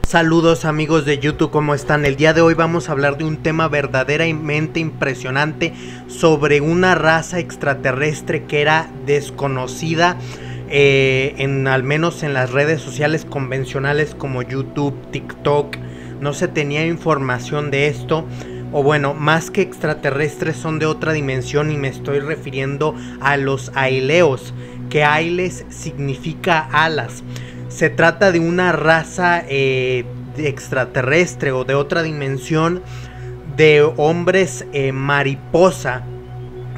Saludos amigos de YouTube, ¿cómo están? El día de hoy vamos a hablar de un tema verdaderamente impresionante sobre una raza extraterrestre que era desconocida eh, en al menos en las redes sociales convencionales como YouTube, TikTok. No se tenía información de esto. O bueno, más que extraterrestres son de otra dimensión y me estoy refiriendo a los aileos, que ailes significa alas. Se trata de una raza eh, extraterrestre o de otra dimensión de hombres eh, mariposa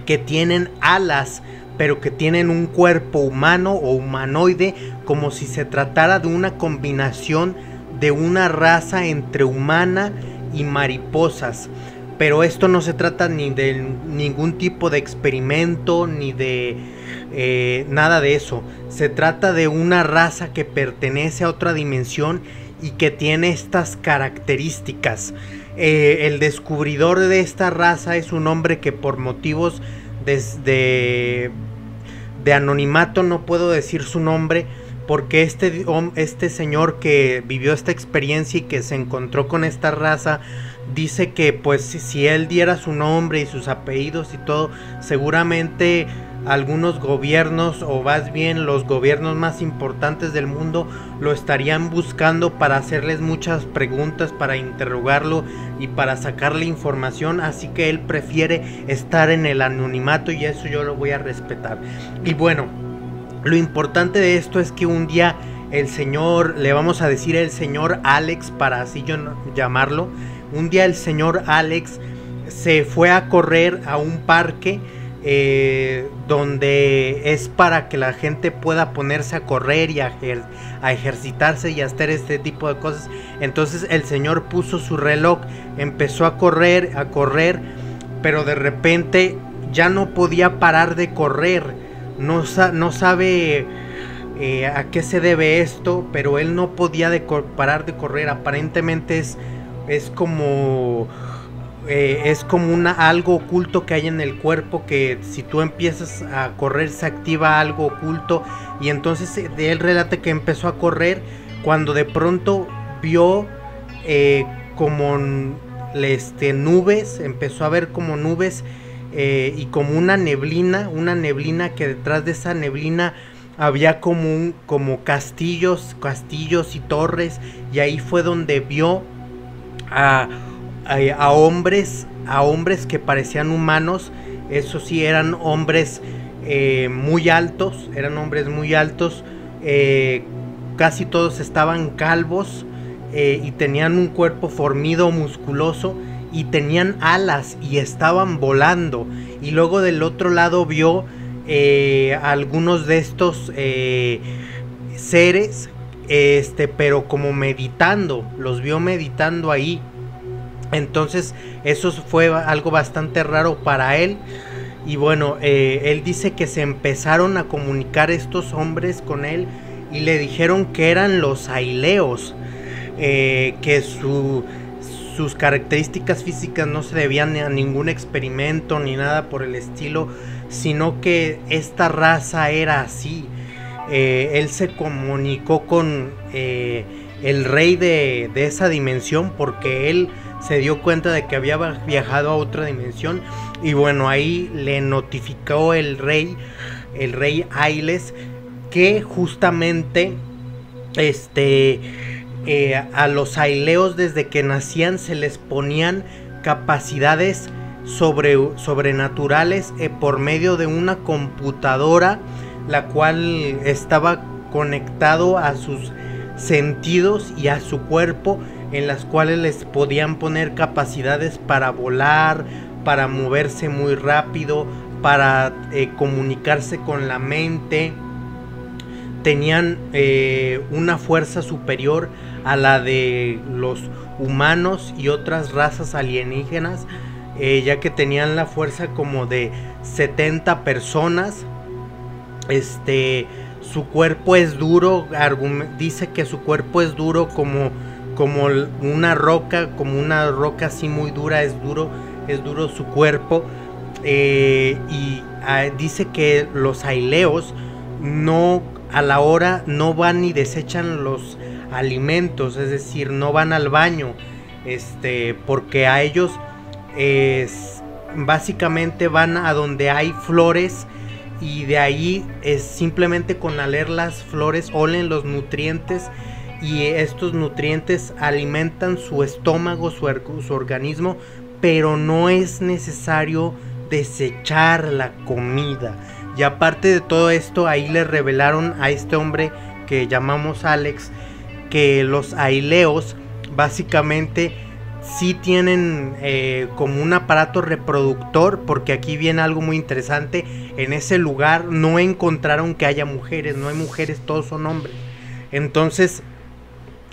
que tienen alas pero que tienen un cuerpo humano o humanoide como si se tratara de una combinación de una raza entre humana y mariposas. Pero esto no se trata ni de ningún tipo de experimento ni de eh, nada de eso. Se trata de una raza que pertenece a otra dimensión y que tiene estas características. Eh, el descubridor de esta raza es un hombre que por motivos de, de anonimato no puedo decir su nombre porque este, este señor que vivió esta experiencia y que se encontró con esta raza dice que pues si él diera su nombre y sus apellidos y todo seguramente algunos gobiernos o más bien los gobiernos más importantes del mundo lo estarían buscando para hacerles muchas preguntas, para interrogarlo y para sacarle información, así que él prefiere estar en el anonimato y eso yo lo voy a respetar. Y bueno, lo importante de esto es que un día el señor, le vamos a decir el señor Alex para así yo llamarlo, un día el señor Alex se fue a correr a un parque eh, donde es para que la gente pueda ponerse a correr y a, ejercitarse y a hacer este tipo de cosas. Entonces el señor puso su reloj, empezó a correr, a correr, pero de repente ya no podía parar de correr. No, no sabe eh, a qué se debe esto, pero él no podía parar de correr. Aparentemente es, es como eh, es como una, algo oculto que hay en el cuerpo que si tú empiezas a correr se activa algo oculto y entonces eh, él relata que empezó a correr cuando de pronto vio como este, nubes, empezó a ver como nubes y como una neblina, una neblina que detrás de esa neblina había como un, como castillos, castillos y torres y ahí fue donde vio a a, hombres, a hombres que parecían humanos, eso sí, eran hombres eh, muy altos, eran hombres muy altos, eh, casi todos estaban calvos eh, y tenían un cuerpo formido, musculoso y tenían alas y estaban volando. Y luego del otro lado vio algunos de estos seres, este, pero como meditando, los vio meditando ahí. Entonces eso fue algo bastante raro para él. Y bueno, eh, él dice que se empezaron a comunicar estos hombres con él y le dijeron que eran los aileos, eh, que sus características físicas no se debían a ningún experimento ni nada por el estilo, sino que esta raza era así. Eh, él se comunicó con el rey de, de esa dimensión porque él se dio cuenta de que había viajado a otra dimensión y bueno, ahí le notificó el rey, el rey Ailes, que justamente este eh, a los aileos desde que nacían se les ponían capacidades sobre, sobrenaturales eh, por medio de una computadora la cual estaba conectado a sus sentidos y a su cuerpo en las cuales les podían poner capacidades para volar, para moverse muy rápido, para eh, comunicarse con la mente. Tenían una fuerza superior a la de los humanos y otras razas alienígenas, eh, ya que tenían la fuerza como de 70 personas. Este, su cuerpo es duro, dice que su cuerpo es duro como como una roca, como una roca así muy dura, es duro, es duro su cuerpo. Eh, y ah, dice que los aileos no a la hora no van y desechan los alimentos, es decir, no van al baño, este, porque a ellos es, básicamente van a donde hay flores y de ahí es simplemente con leer las flores olen los nutrientes y estos nutrientes alimentan su estómago, su, su organismo, pero no es necesario desechar la comida. Y aparte de todo esto, ahí le revelaron a este hombre que llamamos Alex que los aileos básicamente sí tienen eh, como un aparato reproductor, porque aquí viene algo muy interesante. En ese lugar no encontraron que haya mujeres, no hay mujeres, todos son hombres. Entonces,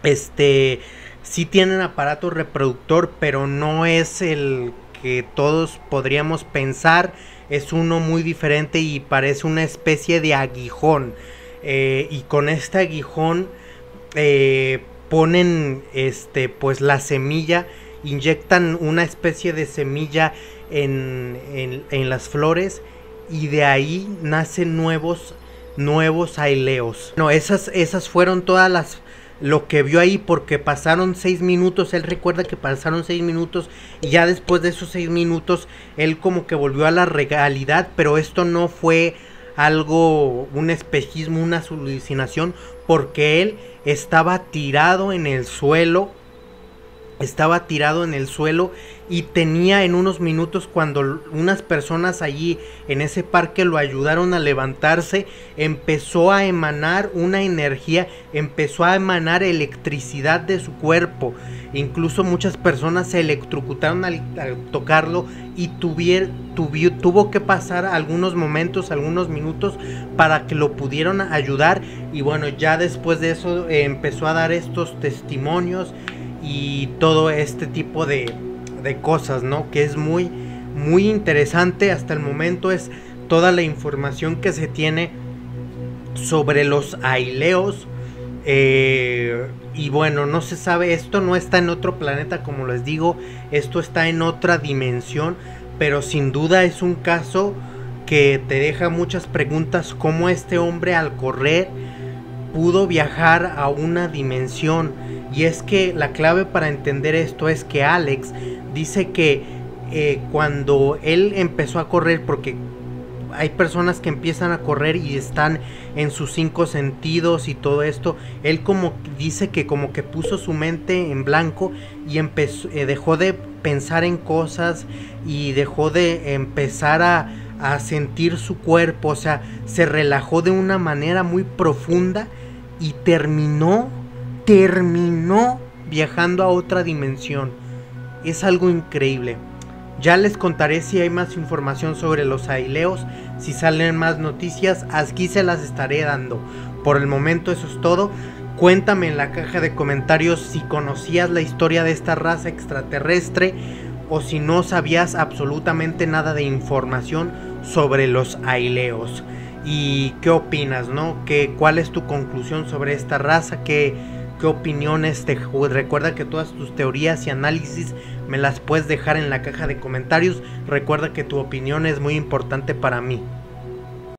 este, sí tienen aparato reproductor, pero no es el que todos podríamos pensar. Es uno muy diferente y parece una especie de aguijón. Eh, y con este aguijón eh, ponen este pues la semilla inyectan una especie de semilla en, en, las flores y de ahí nacen nuevos nuevos aileos. No, esas, esas fueron todas las lo que vio ahí porque pasaron seis minutos, él recuerda que pasaron seis minutos y ya después de esos seis minutos él como que volvió a la realidad, pero esto no fue algo, un espejismo, una alucinación, porque él estaba tirado en el suelo, estaba tirado en el suelo y tenía en unos minutos cuando unas personas allí en ese parque lo ayudaron a levantarse, empezó a emanar una energía, empezó a emanar electricidad de su cuerpo. Incluso muchas personas se electrocutaron al, tocarlo y tuvo que pasar algunos momentos, algunos minutos para que lo pudieran ayudar. Y bueno, ya después de eso eh, empezó a dar estos testimonios y todo este tipo de, de cosas, ¿no? Que es muy, muy interesante hasta el momento es toda la información que se tiene sobre los aileos. Eh, y bueno, no se sabe, esto no está en otro planeta como les digo, esto está en otra dimensión, pero sin duda es un caso que te deja muchas preguntas como este hombre al correr pudo viajar a una dimensión y es que la clave para entender esto es que Alex dice que eh, cuando él empezó a correr, porque hay personas que empiezan a correr y están en sus cinco sentidos y todo esto, él como dice que como que puso su mente en blanco y empezó, eh, dejó de pensar en cosas y dejó de empezar a, a sentir su cuerpo, o sea, se relajó de una manera muy profunda y terminó terminó viajando a otra dimensión. Es algo increíble. Ya les contaré si hay más información sobre los aileos, si salen más noticias, aquí se las estaré dando. Por el momento eso es todo. Cuéntame en la caja de comentarios si conocías la historia de esta raza extraterrestre o si no sabías absolutamente nada de información sobre los aileos. ¿Y qué opinas, no? ¿Qué, ¿Cuál es tu conclusión sobre esta raza? ¿Qué, qué opiniones te recuerda que todas tus teorías y análisis me las puedes dejar en la caja de comentarios. Recuerda que tu opinión es muy importante para mí